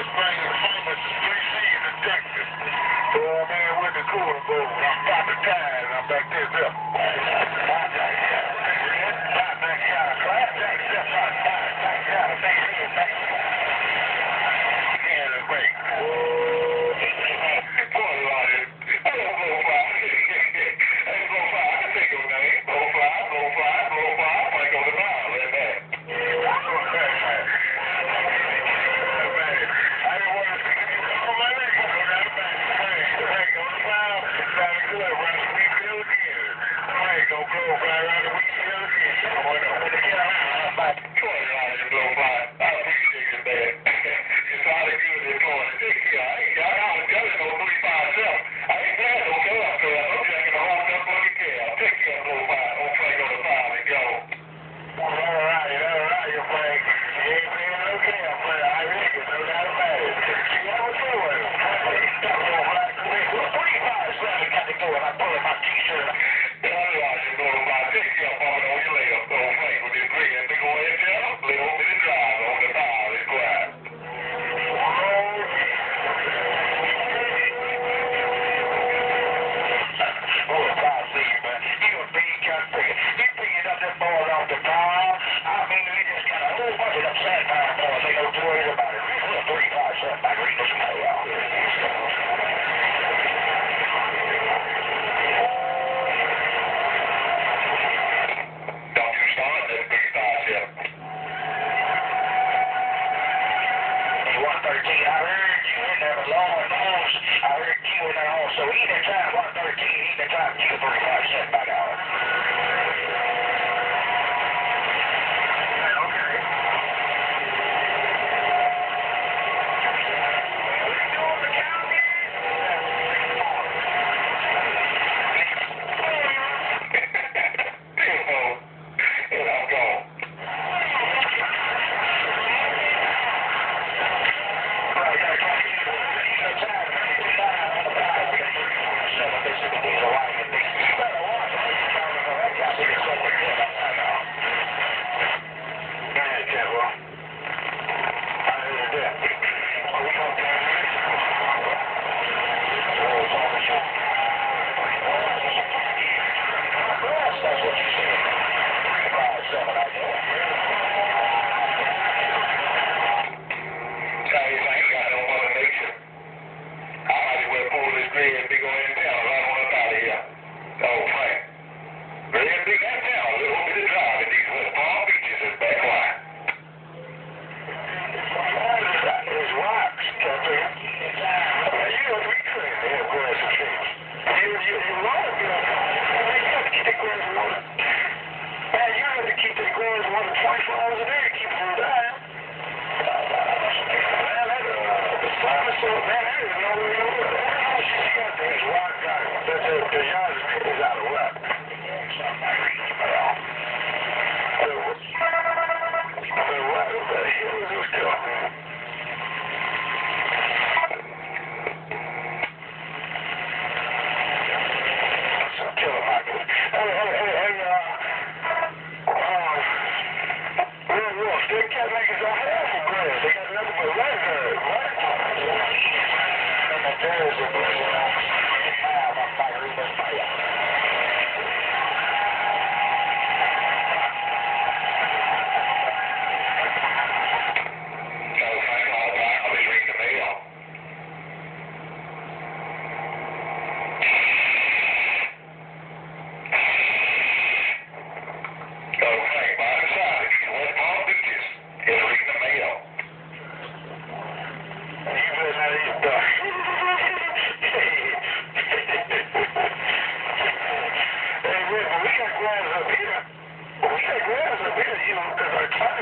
C's in Texas. So bowl. I'm about to and I'm back this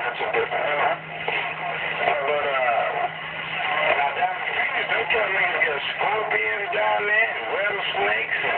up. Bottom side of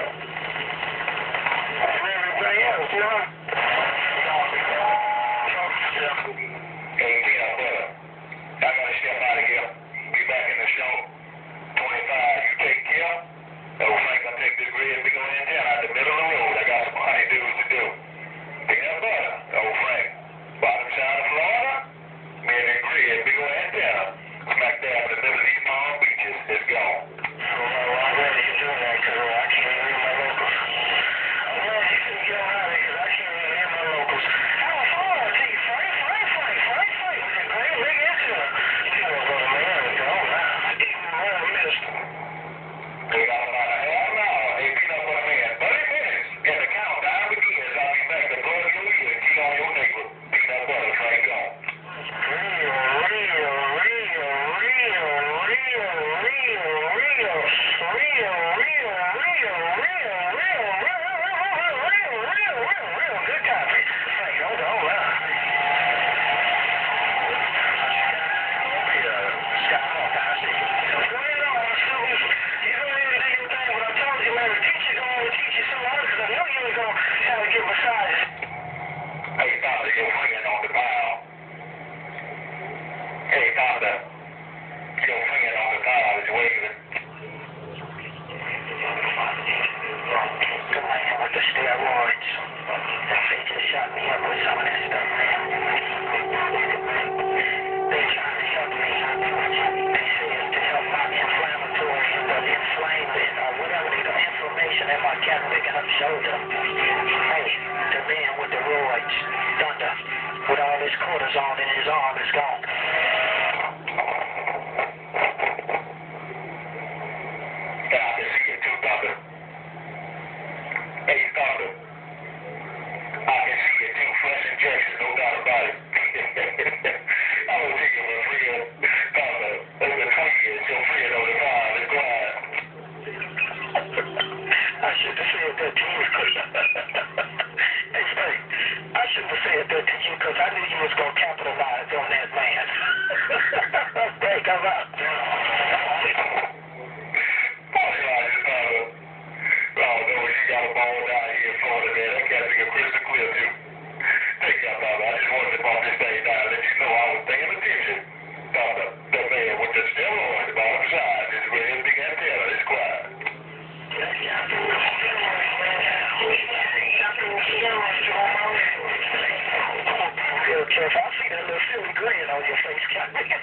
And my cat picking up shoulder. Hey, the man with the roids, thunder, with all his cortisone in his arm is gone. grin on your face, Captain.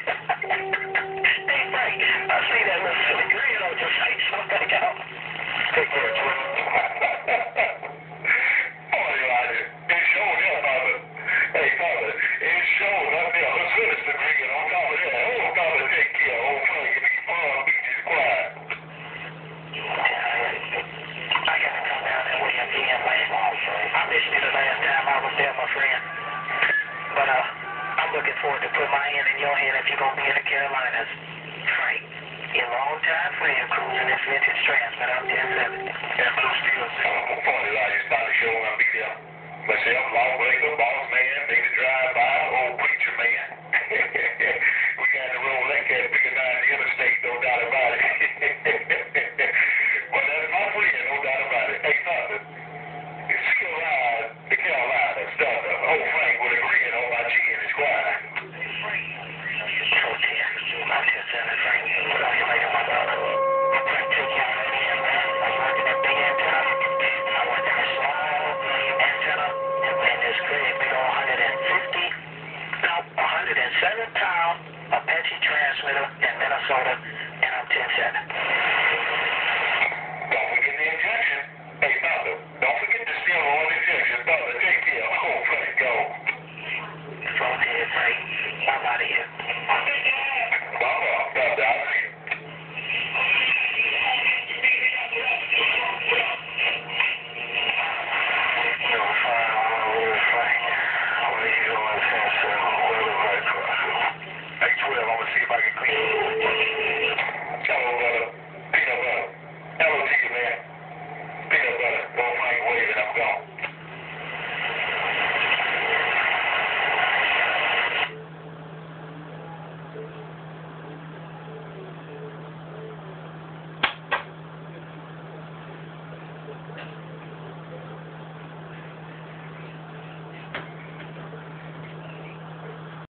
going to be in the Carolinas. Frank, you long time for you cruising this vintage trans, but I'm there 70. Yeah, Blue Steelers, I'm going to lie, it's not a show, I'll be there. Myself, Long Breaker, Boston.